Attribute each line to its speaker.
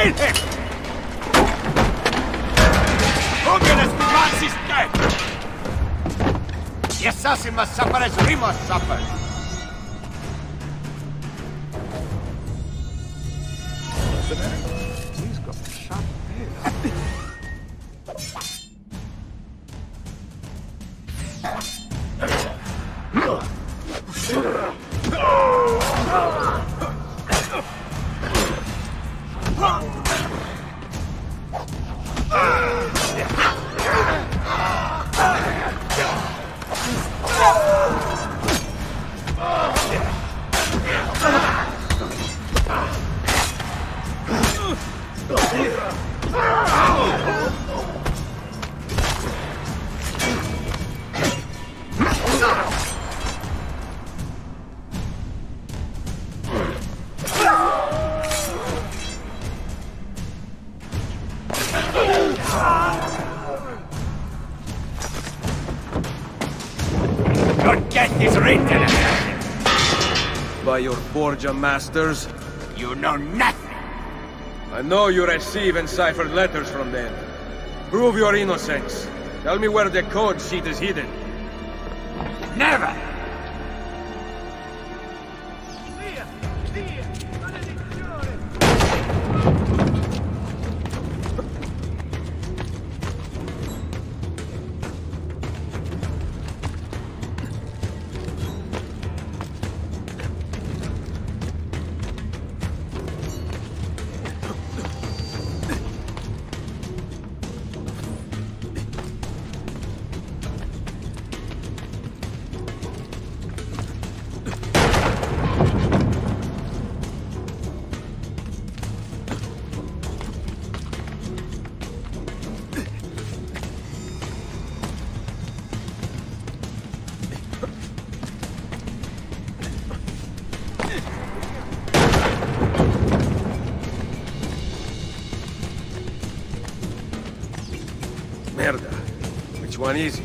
Speaker 1: Kill him! The assassin must suffer as we must suffer! Your death is written!
Speaker 2: By your Borgia masters?
Speaker 1: You know nothing!
Speaker 2: I know you receive enciphered letters from them. Prove your innocence. Tell me where the code sheet is hidden.
Speaker 1: Never!
Speaker 2: One is